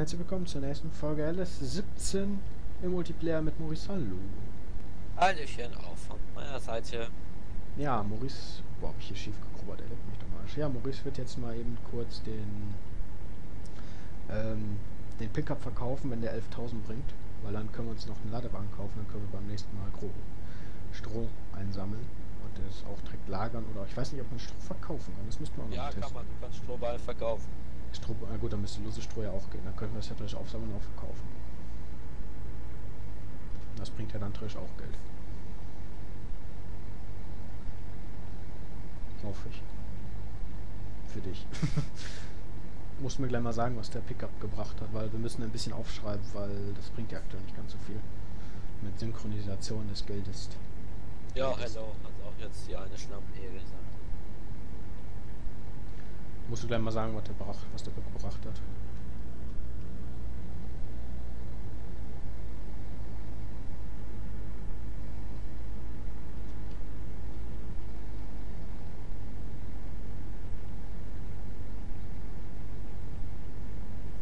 herzlich willkommen zur nächsten Folge LS17 im Multiplayer mit Maurice Hallo. Hallöchen auch von meiner Seite. Ja, Maurice, boah, hab ich hier schief gegrubbert, er leckt mich doch mal. Ja, Maurice wird jetzt mal eben kurz den, ähm, den Pickup verkaufen, wenn der 11.000 bringt, weil dann können wir uns noch einen Ladewagen kaufen, dann können wir beim nächsten Mal grob Stroh einsammeln und das auch direkt lagern oder ich weiß nicht, ob man Stroh verkaufen kann, das müssten wir auch noch Ja, testen. kann man, du kannst Strohball verkaufen. Stroh, na gut, dann müsste lose Stroh ja auch gehen. Dann könnten wir es ja natürlich aufsammeln und auch verkaufen. Das bringt ja dann natürlich auch Geld. Hoffe ich. Für dich. Musst mir gleich mal sagen, was der Pickup gebracht hat, weil wir müssen ein bisschen aufschreiben, weil das bringt ja aktuell nicht ganz so viel. Mit Synchronisation des Geldes. Ja, hello, hat auch jetzt die eine Schlampehe gesagt. Musst du gleich mal sagen, was der, brach, was der gebracht hat.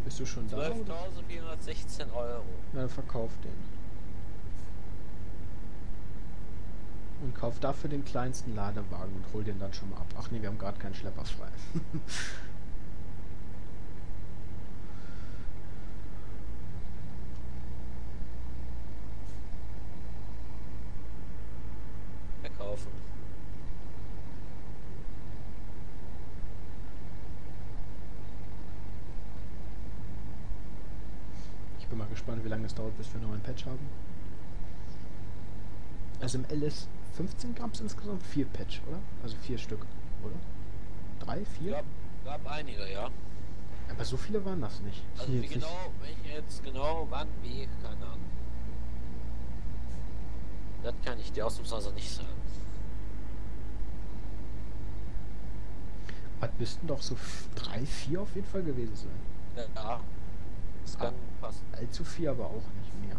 Bist du schon da? oder? 12.416 Euro. Ja, dann verkauf den. Und kauf dafür den kleinsten Ladewagen und hol den dann schon mal ab. Ach nee, wir haben gerade keinen Schlepper frei. Verkaufen. Ich bin mal gespannt, wie lange es dauert, bis wir noch einen Patch haben. Also im LS15 gab es insgesamt vier Patch, oder? Also vier Stück, oder? Drei, vier? Gab, gab einige, ja. Aber so viele waren das nicht. Also wie genau, welche jetzt genau, wann, wie, keine Ahnung. Das kann ich dir ausnahmsweise nicht sagen. Was müssten doch so drei, vier auf jeden Fall gewesen sein. Ja, das kann passen. Allzu viel aber auch nicht mehr.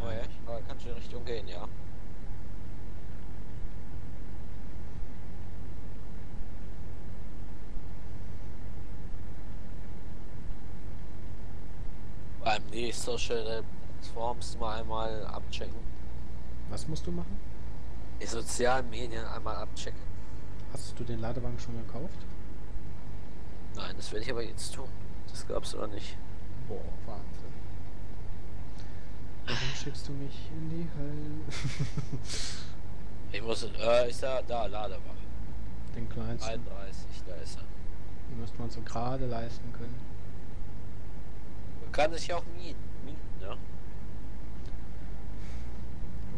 Oh ja, aber kannst du in Richtung gehen, ja. Beim nächsten Social Forms mal einmal abchecken. Was musst du machen? Die sozialen Medien einmal abchecken. Hast du den Ladewagen schon gekauft? Nein, das werde ich aber jetzt tun. Das gab's oder nicht. Boah, Wahnsinn. Warum schickst du mich in die Hölle? Ich muss, äh, ist da, da, Ladewache. Den kleinsten. 31, da ist er. Den müsste man so gerade leisten können. Kann sich ja auch mieten, mieten, ne?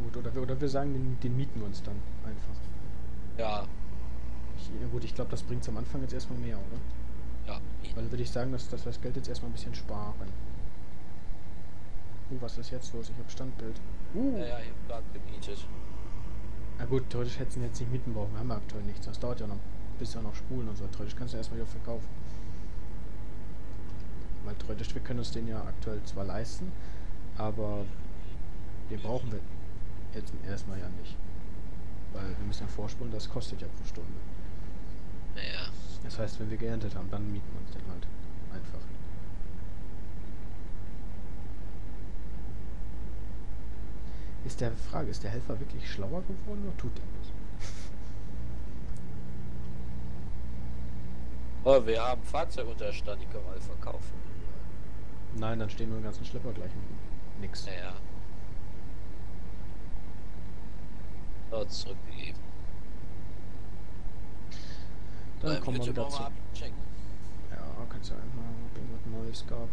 Gut, oder, wir- oder wir sagen, den, den mieten wir uns dann einfach. Ja, Ich, ja gut, ich glaube, das bringt am Anfang jetzt erstmal mehr, oder? ja, mieten. Weil würde ich sagen, dass, dass wir das Geld jetzt erstmal ein bisschen sparen. Uh, was ist jetzt los? Ich habe Standbild. Uh. Ja, ja, ich hab grad gemietet. Na gut, theoretisch hätten wir jetzt nicht mieten brauchen. Wir haben ja aktuell nichts. Das dauert ja noch, bis ja noch Spulen und so. Theoretisch kannst du erstmal wieder verkaufen. Weil theoretisch, wir können uns den ja aktuell zwar leisten, aber den brauchen wir jetzt erstmal ja nicht. Weil wir müssen ja vorspulen, das kostet ja pro Stunde. Naja, Das heißt, wenn wir geerntet haben, dann mieten wir uns den halt. Einfach. Ist der Frage, ist der Helfer wirklich schlauer geworden oder tut er das? Oh, wir haben Fahrzeugunterstand, die können wir alle verkaufen. Nein, dann stehen nur den ganzen Schlepper gleich mit nix. Naja. Dort zurückgegeben. Dann Ähm, kommen wir wieder zu. abchecken. Ja, kannst du einfach mal, ob irgendwas Neues gab.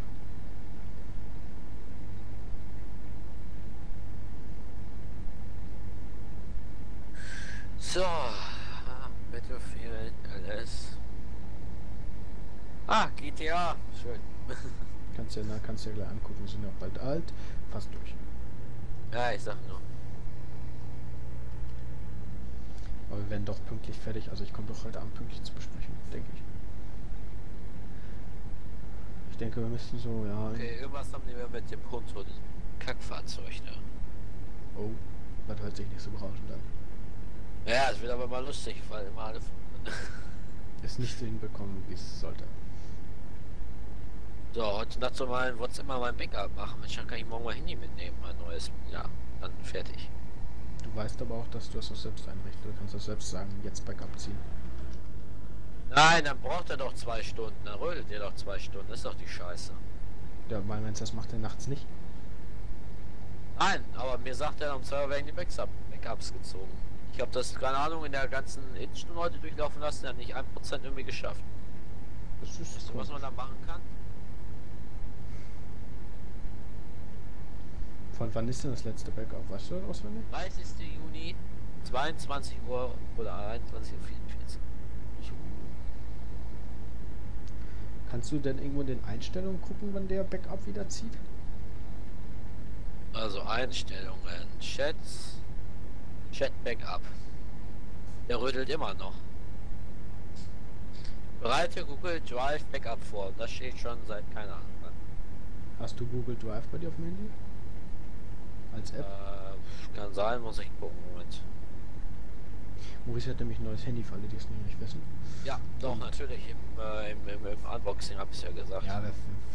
So, Battlefield, LS. Ah, GTA. Schön. Kannst ja, na, kannst ja gleich angucken, wir sind ja auch bald alt. Fast durch. ja, ich sag nur. Aber wir werden doch pünktlich fertig. Also ich komme doch heute Abend pünktlich zur Besprechung, denke ich. Ich denke, wir müssten so, ja. Okay, irgendwas haben mir mit dem Hund und diesem Kackfahrzeug da. Oh, das hört sich nicht so berauschend an. Ja, es wird aber mal lustig, weil immer alle. Es nicht so hinbekommen, wie es sollte. So, heute Nacht soll mein WhatsApp mal mein Backup machen. Dann kann ich morgen mal Handy mitnehmen, mein neues. Ja, dann fertig. Du weißt aber auch, dass du das auch selbst einrichten. Du kannst das selbst sagen, jetzt Backup ziehen. Nein, dann braucht er doch zwei Stunden. Dann rödelt er doch zwei Stunden. Das ist doch die Scheiße. Ja, weil meinst du, das macht er nachts nicht? Nein, aber mir sagt er, um zwei Uhr werden die Backups, Backups gezogen. Ich habe das, keine Ahnung, in der ganzen Innenstunde heute durchlaufen lassen, hat nicht ein Prozent irgendwie geschafft. Das ist Weißt du, was man da machen kann? Von wann ist denn das letzte Backup? Weißt du auswendig? 30. Juni, 22 Uhr oder 21.44 Uhr. Kannst du denn irgendwo in den Einstellungen gucken, wann der Backup wieder zieht? Also Einstellungen, Chats, Chat Backup. Der rödelt immer noch. Bereite Google Drive Backup vor. Das steht schon seit keine Ahnung. Hast du Google Drive bei dir auf dem Handy? Als App? Äh, kann sein, muss ich gucken. Moment. Maurice hat nämlich ein neues Handy, für alle, die es noch nicht wissen. Ja, doch, natürlich. Im, äh, im, im, im Unboxing habe ich ja gesagt. Ja,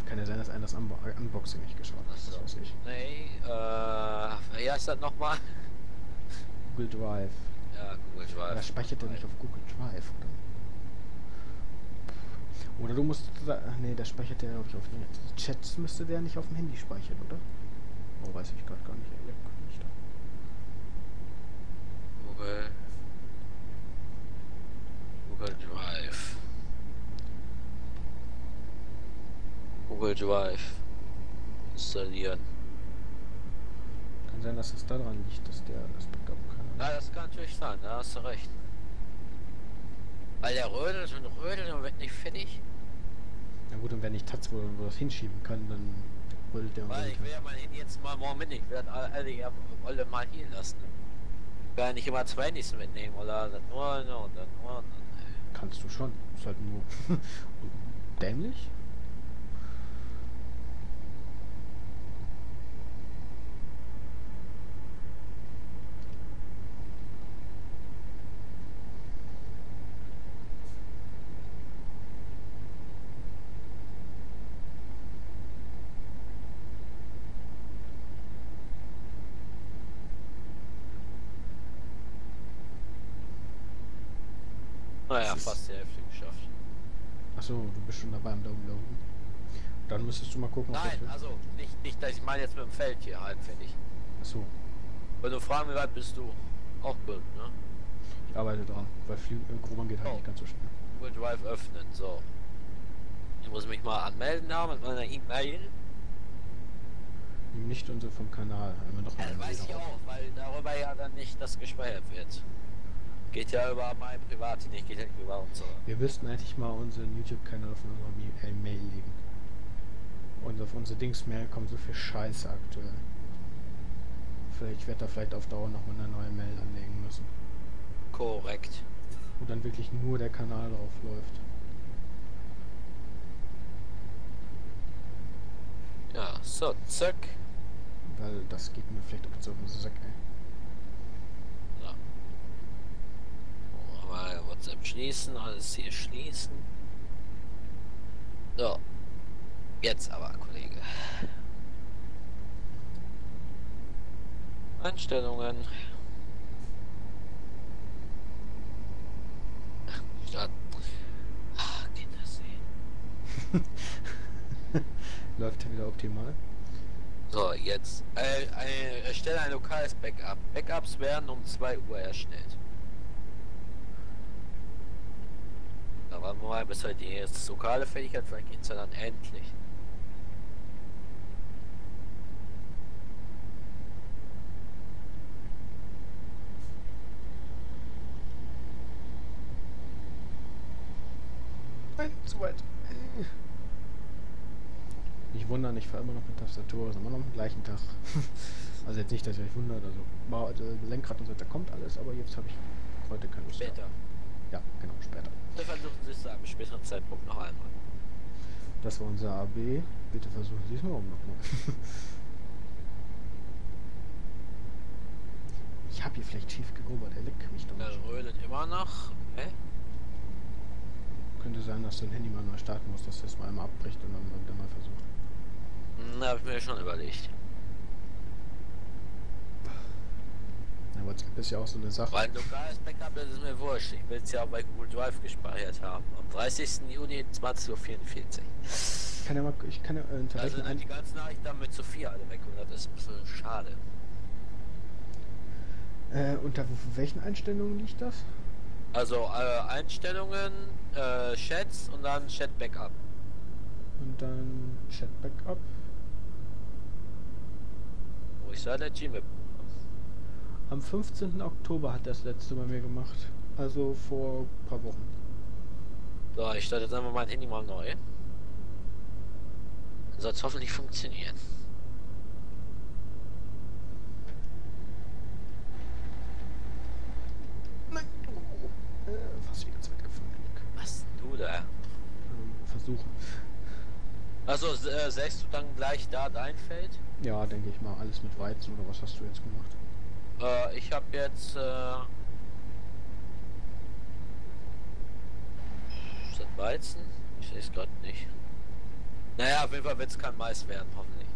kann ja sein, dass einer das Unbo äh, Unboxing nicht geschaut hat. So. Das weiß ich. Nee, äh, wie heißt das nochmal? Google Drive. Ja, Google Drive. Das speichert er nicht auf Google Drive, oder? Oder du musst. da- Ach nee, das speichert der, glaube ich, auf den Chats müsste der nicht auf dem Handy speichern, oder? Oh, weiß ich gerade gar nicht. Ja, nicht. Google. Google Drive. Google Drive. Installieren. Kann sein, dass es daran liegt, dass der das Backup kann. Ja, das kann natürlich sein, da hast du recht. Weil der rödelt und rödelt und wird nicht fertig. Na gut, und wenn ich Taz wo, wo das hinschieben kann, dann rödelt der Weil ich will ja mein Handy jetzt mal morgen mitnehmen. Ich werde alle, ja, alle mal hier lassen. Ich will ja nicht immer zwei Handys mitnehmen oder dann nur und dann nur. Kannst du schon. Ist halt nur dämlich. Das ist- fast die Hälfte geschafft. Achso, du bist schon dabei am Downloaden. Dann müsstest du mal gucken, Nein, also nicht, nicht, dass ich meine jetzt mit dem Feld hier fertig. Achso, Wenn du fragen, wie weit bist du? Auch gut, ne? ich arbeite dran, weil viel äh, geht halt Oh. nicht ganz so schnell. Google Drive öffnen, so. Ich muss mich mal anmelden da mit meiner E-Mail. Nicht unsere vom Kanal. Einmal noch Ja, mal weiß ich auch, weil darüber ja dann nicht das gespeichert wird. Geht ja über mein Privat, nicht geht ja nicht über unsere. Wir müssten eigentlich mal unseren YouTube-Kanal auf unsere Mail legen. Und auf unsere Dings-Mail kommt so viel Scheiße aktuell. Vielleicht wird da vielleicht auf Dauer nochmal eine neue Mail anlegen müssen. Korrekt. Wo dann wirklich nur der Kanal drauf läuft. Ja, so, zack. Weil das geht mir vielleicht auch zu auf den Sack, ey. Ja. Mal WhatsApp schließen, alles hier schließen. So. Jetzt aber, Kollege. Einstellungen. Start. Geht das sehen. Läuft ja wieder optimal. So, jetzt. Äh, äh, erstelle ein lokales Backup. Backups werden um 2 Uhr erstellt. Da warten wir mal, bis halt die jetzt lokale hat, vielleicht geht's ja dann endlich. Nein, zu weit. Nicht wundern, ich fahre immer noch mit Tastatur, also immer noch am gleichen Tag. also jetzt nicht, dass ihr euch wundert, also war, äh, Lenkrad und so, da kommt alles, aber jetzt habe ich heute keine Lust. Später. Ja, genau, später. Wir versuchen Sie es zu einem späteren Zeitpunkt noch einmal. Das war unser AB. Bitte versuchen Sie es morgen nochmal. ich habe hier vielleicht schief gegrubbert, er leckt mich doch Er nicht. rödelt immer noch. Hä? könnte sein, dass dein Handy mal neu starten musst, dass das mal einmal abbricht und dann mal wieder neu versucht. Hm, hab ich mir schon überlegt. Ja, WhatsApp ist ja auch so eine Sache. Weil ein lokales Backup das ist mir wurscht. Ich will es ja auch bei Google Drive gespeichert haben. Am 30. Juni 20.44 Uhr. Ich kann ja mal, ich kann ja äh, Also sind die ganzen Nachrichten dann mit Sophia alle weg und das ist ein bisschen schade. äh, unter welchen Einstellungen liegt das? Also äh, Einstellungen, äh, Chats und dann Chat Backup. Und dann Chat Backup. Wo ich sage, der Gmail. Am 15. Oktober hat das letzte bei mir gemacht. Also vor ein paar Wochen. So, ich starte jetzt einfach mein Handy mal neu. Soll es hoffentlich funktionieren. Nein! Äh, fast wieder gefahren. Glück. Was du da? Ähm, versuchen. Also äh, sägst du dann gleich da dein Feld? Ja, denke ich mal. Alles mit Weizen oder was hast du jetzt gemacht? Äh, ich habe jetzt äh, ist das Weizen? Ich sehe es gerade nicht. Naja, auf jeden Fall wird es kein Mais werden, hoffentlich.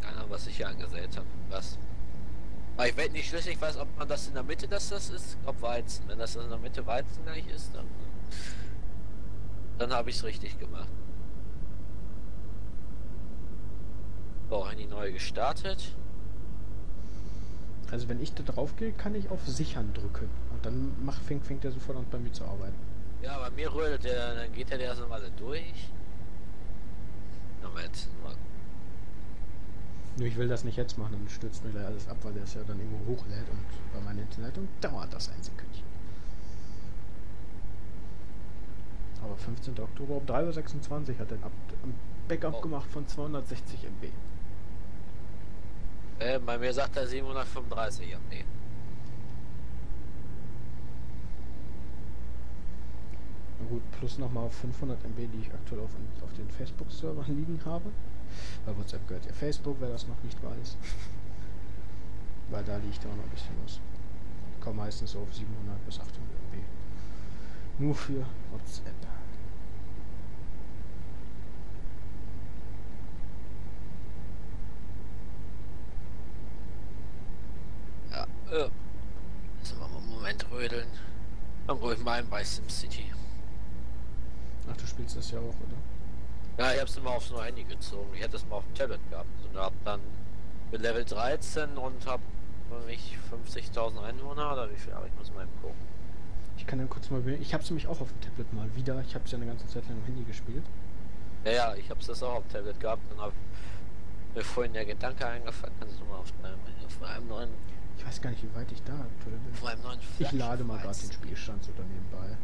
Keine Ahnung, was ich hier angesät habe. Was? Aber ich werde nicht schlüssig, weiß, ob man das in der Mitte, dass das ist, ob Weizen. Wenn das in der Mitte Weizen gleich ist, dann, dann habe ich es richtig gemacht. So, Handy neu gestartet. Also wenn ich da drauf gehe, kann ich auf Sichern drücken. Und dann macht, fängt, fängt er sofort an bei mir zu arbeiten. Ja, bei mir rödelt der, dann geht der erst mal so durch. Moment, mal. Nur ich will das nicht jetzt machen, dann stürzt mir gleich alles ab, weil der es ja dann irgendwo hochlädt und bei meiner Internetleitung dauert das ein Sekündchen. Aber 15. Oktober um 3.26 Uhr hat er ein Up ein Backup Oh. gemacht von 260 MB. Äh, bei mir sagt er 735 MB. Na gut, plus nochmal 500 MB, die ich aktuell auf, auf den Facebook-Servern liegen habe. Weil WhatsApp gehört ja Facebook, wer das noch nicht weiß. Weil da liegt auch noch ein bisschen was. Komme meistens auf 700 bis 800 MB. Nur für WhatsApp. Ja. Lassen wir mal einen Moment rödeln. Dann ruhig mal ein bei SimCity. Ach, du spielst das ja auch, oder? Ja, ich hab's immer aufs neue Handy gezogen. Ich hätte es mal auf dem Tablet gehabt. Und hab dann mit Level 13 und hab ich 50.000 Einwohner oder wie viel? Aber ich muss mal gucken. Ich kann dann kurz mal. Ich hab's nämlich auch auf dem Tablet mal wieder. Ich hab's ja eine ganze Zeit lang am Handy gespielt. Ja, ja, ich hab's das auch auf dem Tablet gehabt und hab mir vorhin der Gedanke eingefallen, kannst du mal auf einem neuen, Ich weiß gar nicht, wie weit ich da aktuell bin. Ich lade mal gerade den. Spielstand so nebenbei.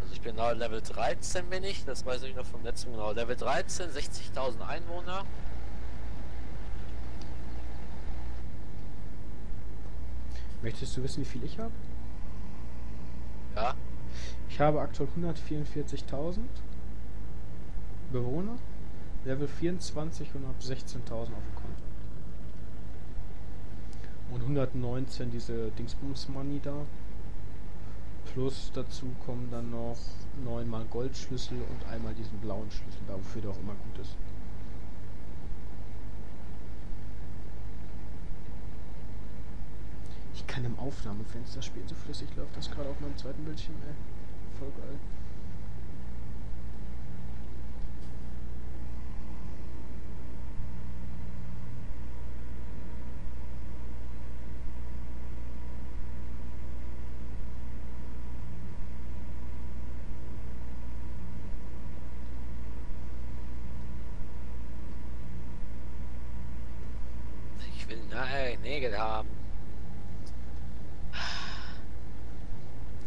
Also ich bin genau Level 13 bin ich, das weiß ich noch vom letzten genau. Level 13, 60.000 Einwohner. Möchtest du wissen, wie viel ich habe? Ja, Ich habe aktuell 144.000 Bewohner, Level 24 und habe 16.000 auf dem Konto. Und 119 diese Dingsbums Money da. Plus dazu kommen dann noch neunmal Goldschlüssel und einmal diesen blauen Schlüssel, da wofür der auch immer gut ist. Ich kann im Aufnahmefenster spielen, so flüssig läuft das gerade auf meinem zweiten Bildschirm, ey. Voll geil. ich will Nägel haben.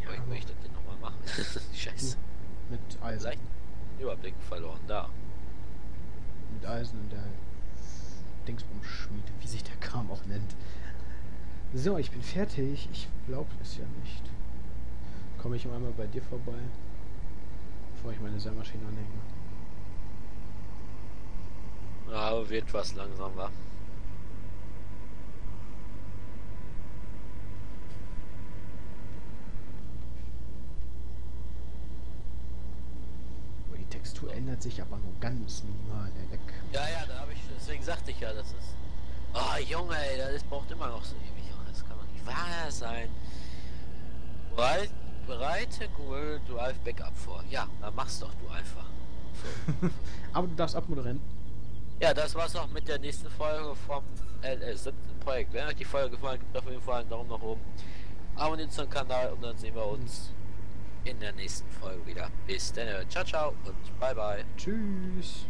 Ja, ich möchte das nochmal machen. Scheiße. Mit Eisen. Leicht Überblick verloren, da. Mit Eisen in der Dingsbumschmiede, wie sich der Kram auch nennt. So, ich bin fertig. Ich glaube es ja nicht. Komme ich einmal bei dir vorbei, bevor ich meine Sämaschine anhänge. Aber wird was langsamer. Tastatur ändert sich aber nur ganz minimal, Leck. Ja, ja, da habe ich, deswegen sagte ich ja, das ist. Oh Junge, ey, das braucht immer noch so ewig. Das kann doch nicht wahr sein. Bereit, bereite Google Drive Backup vor. Ja, dann mach's doch du einfach. So. aber du darfst abmoderieren. Ja, das war's auch mit der nächsten Folge vom LS7 Projekt. Wenn euch die Folge gefallen, gebt auf jeden Fall einen Daumen nach oben. Abonniert unseren Kanal und dann sehen wir uns in der nächsten Folge wieder. Bis dann. Ciao, ciao und bye bye. Tschüss.